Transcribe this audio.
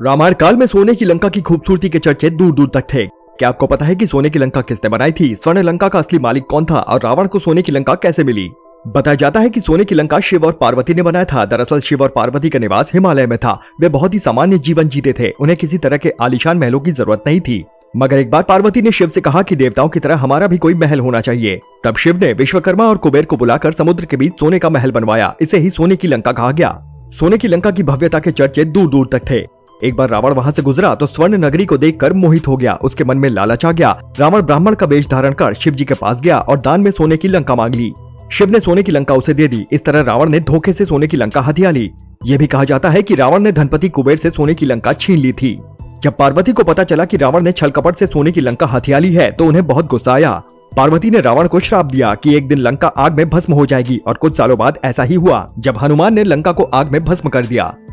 रामायण काल में सोने की लंका की खूबसूरती के चर्चे दूर दूर तक थे। क्या आपको पता है कि सोने की लंका किसने बनाई थी? स्वर्ण लंका का असली मालिक कौन था और रावण को सोने की लंका कैसे मिली? बताया जाता है कि सोने की लंका शिव और पार्वती ने बनाया था। दरअसल शिव और पार्वती का निवास हिमालय में था। वे बहुत ही सामान्य जीवन जीते थे। उन्हें किसी तरह के आलिशान महलों की ज़रूरत नहीं थी। मगर एक बार पार्वती ने शिव से कहा कि देवताओं की तरह हमारा भी कोई महल होना चाहिए। तब शिव ने विश्वकर्मा और कुबेर को बुलाकर समुद्र के बीच सोने का महल बनवाया। इसे ही सोने की लंका कहा गया। सोने की लंका की भव्यता के चर्चे दूर दूर तक थे। एक बार रावण वहाँ से गुजरा तो स्वर्ण नगरी को देखकर मोहित हो गया। उसके मन में लालच आ गया। रावण ब्राह्मण का वेश धारण कर शिव जी के पास गया और दान में सोने की लंका मांग ली। शिव ने सोने की लंका उसे दे दी। इस तरह रावण ने धोखे से सोने की लंका हथिया ली। ये भी कहा जाता है कि रावण ने धनपति कुबेर से सोने की लंका छीन ली थी। जब पार्वती को पता चला कि रावण ने छल कपट से सोने की लंका हथिया ली है तो उन्हें बहुत गुस्सा आया। पार्वती ने रावण को श्राप दिया कि एक दिन लंका आग में भस्म हो जाएगी और कुछ सालों बाद ऐसा ही हुआ, जब हनुमान ने लंका को आग में भस्म कर दिया।